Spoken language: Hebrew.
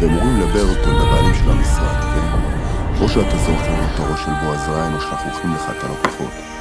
והם אומרים לברטון, לבעלים של המשרד, כן? או שאתה זוכר את הראש של בועז ריין, או שאנחנו הולכים לך את הלקוחות. לא